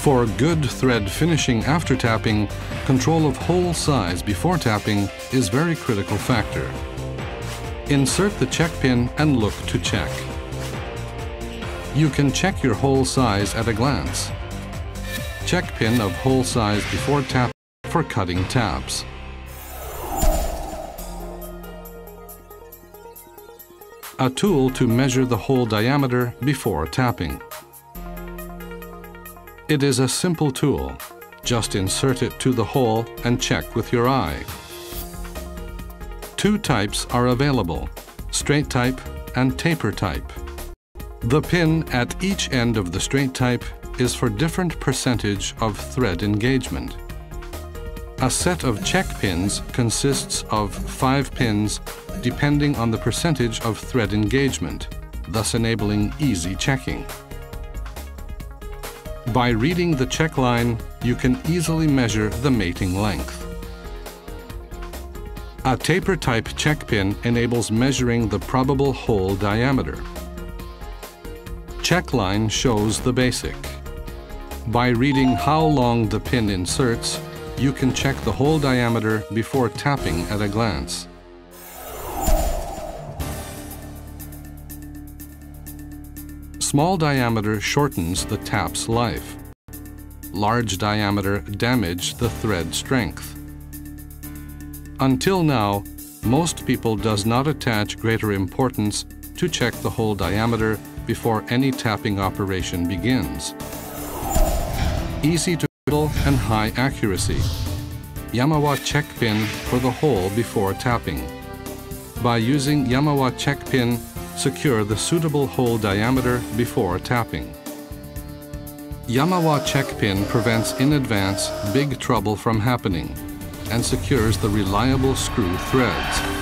For good thread finishing after tapping, control of hole size before tapping is very critical factor. Insert the check pin and look to check. You can check your hole size at a glance. Check pin of hole size before tap for cutting taps. A tool to measure the hole diameter before tapping. It is a simple tool. Just insert it to the hole and check with your eye. Two types are available, straight type and taper type. The pin at each end of the straight type is for different percentage of thread engagement. A set of check pins consists of five pins depending on the percentage of thread engagement, thus enabling easy checking. By reading the check line, you can easily measure the mating length. A taper type check pin enables measuring the probable hole diameter. Check line shows the basic. By reading how long the pin inserts, you can check the hole diameter before tapping at a glance. Small diameter shortens the tap's life. Large diameter damage the thread strength. Until now, most people does not attach greater importance to check the hole diameter before any tapping operation begins. Easy to handle and high accuracy. Yamawa check pin for the hole before tapping. By using Yamawa check pin, secure the suitable hole diameter before tapping. Yamawa check pin prevents in advance big trouble from happening and secures the reliable screw threads.